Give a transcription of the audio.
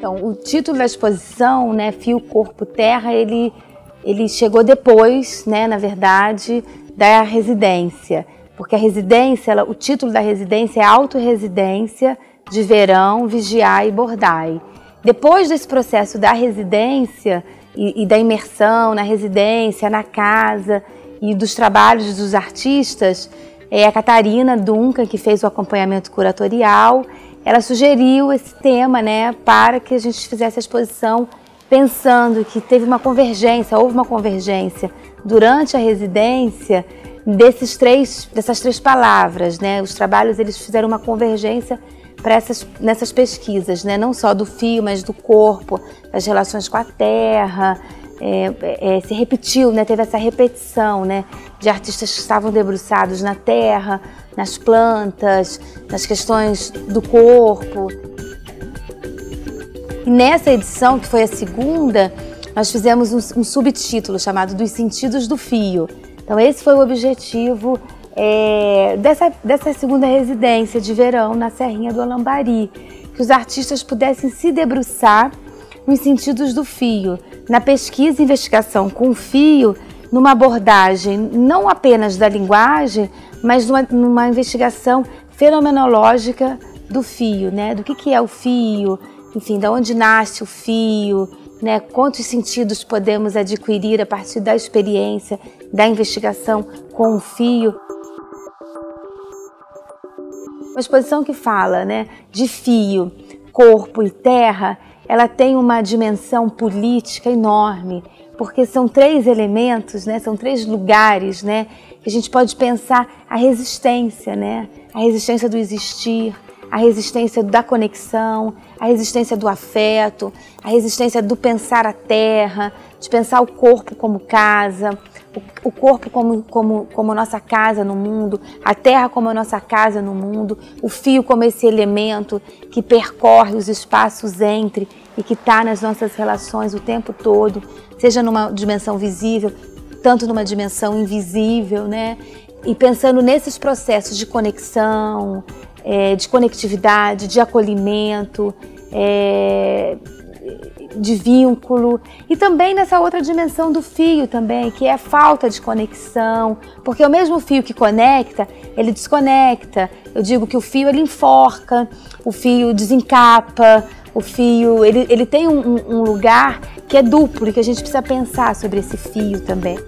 Então, o título da exposição, né, Fio, Corpo, Terra, ele, ele chegou depois, né, na verdade, da residência. Porque a residência, ela, o título da residência é Autorresidência de Verão, Vigiar e Bordai. Depois desse processo da residência e, e da imersão na residência, na casa e dos trabalhos dos artistas, é a Catarina Duncan, que fez o acompanhamento curatorial, ela sugeriu esse tema né, para que a gente fizesse a exposição pensando que teve uma convergência, houve uma convergência durante a residência desses três, dessas três palavras. Né? Os trabalhos eles fizeram uma convergência para essas, nessas pesquisas, né? não só do fio, mas do corpo, das relações com a terra. É, é, se repetiu, né? teve essa repetição né? de artistas que estavam debruçados na terra, nas plantas, nas questões do corpo. E nessa edição, que foi a segunda, nós fizemos um, um subtítulo chamado Dos Sentidos do Fio. Então, esse foi o objetivo é, dessa, dessa segunda residência de verão na Serrinha do Alambari, que os artistas pudessem se debruçar nos sentidos do fio, na pesquisa e investigação com o fio, numa abordagem não apenas da linguagem, mas numa, numa investigação fenomenológica do fio, né? Do que, que é o fio, enfim, de onde nasce o fio, né? Quantos sentidos podemos adquirir a partir da experiência, da investigação com o fio. Uma exposição que fala né, de fio, corpo e terra, ela tem uma dimensão política enorme, porque são três elementos, né, são três lugares né, que a gente pode pensar a resistência, né, a resistência do existir, a resistência da conexão, a resistência do afeto, a resistência do pensar a terra, de pensar o corpo como casa, o corpo como, como, como nossa casa no mundo, a terra como a nossa casa no mundo, o fio como esse elemento que percorre os espaços entre e que está nas nossas relações o tempo todo, seja numa dimensão visível, tanto numa dimensão invisível, né? E pensando nesses processos de conexão, é, de conectividade, de acolhimento, é, de vínculo e também nessa outra dimensão do fio também, que é a falta de conexão, porque o mesmo fio que conecta, ele desconecta. Eu digo que o fio ele enforca, o fio desencapa, o fio ele, ele tem um, um lugar que é duplo e que a gente precisa pensar sobre esse fio também.